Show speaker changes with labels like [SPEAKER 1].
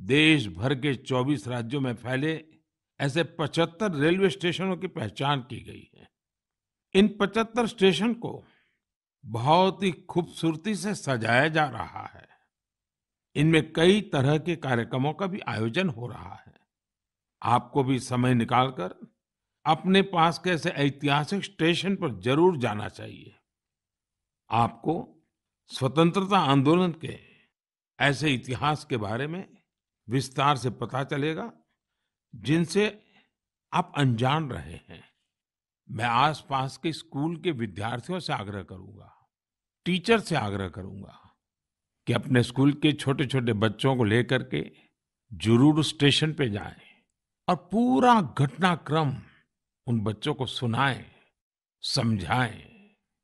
[SPEAKER 1] देश भर के 24 राज्यों में फैले ऐसे 75 रेलवे स्टेशनों की पहचान की गई है। इन 75 स्टेशन को बहुत ही खूबसूरती से सजाया जा रहा है। इनमें कई तरह के कार्यक्रमों का भी आयोजन हो रहा है। आपको भी समय निकालकर अपने पास के ऐसे ऐतिहासिक स्टेशन पर ज़रूर जाना चाहिए। आपको स्वतंत्रता आंदोलन के ऐसे इतिहास के बारे में विस्तार से पता चलेगा जिनसे आप अनजान रहे हैं। मैं आसपास के स्कूल के विद्यार्थियों से आग्रह करूँगा, टीचर से आग्रह करूँगा कि अपने स्कूल के छोटे छोटे बच्चों को लेकर के ज़रूर स्टेशन पे जाएँ और पूरा घटनाक्रम उन बच्चों को सुनाएँ, समझाएँ।